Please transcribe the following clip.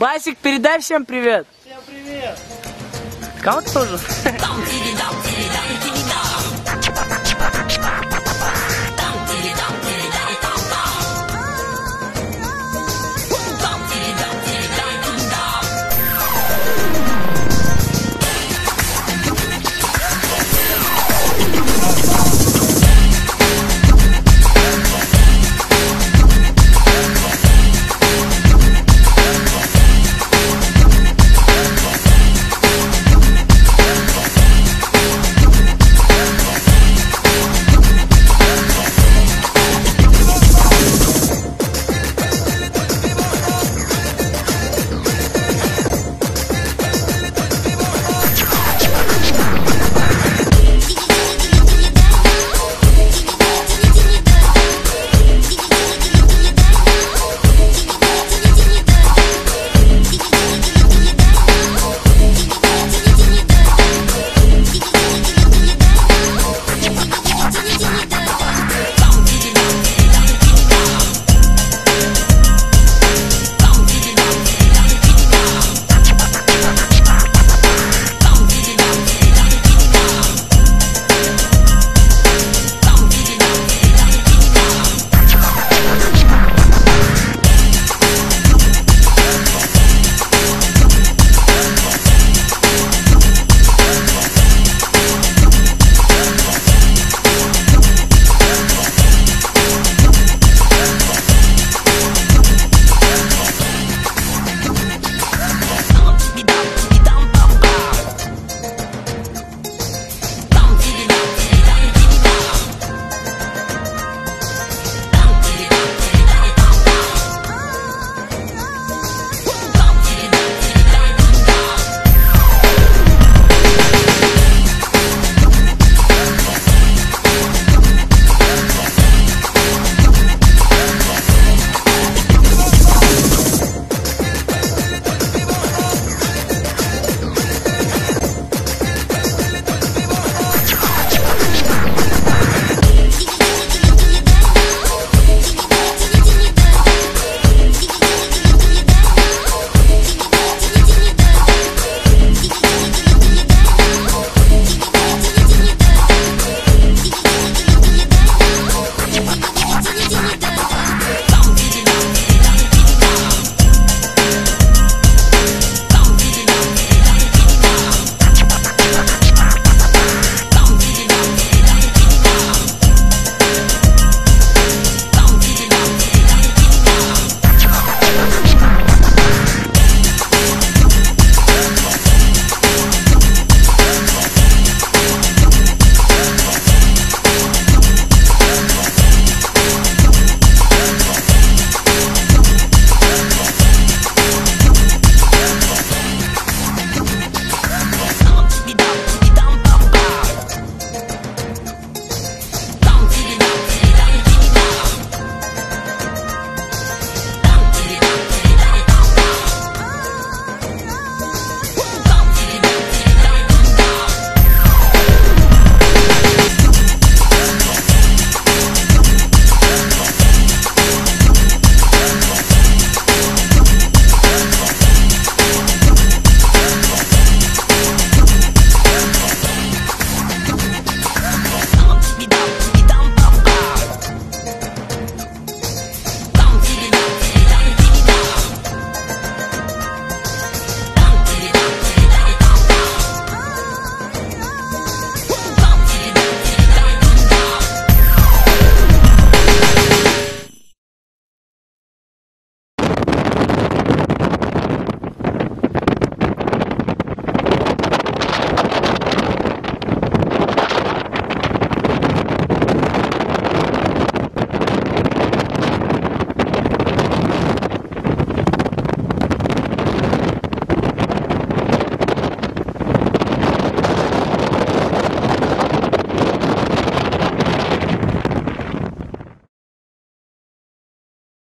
Басик, передай всем привет. Всем привет! Кого тоже?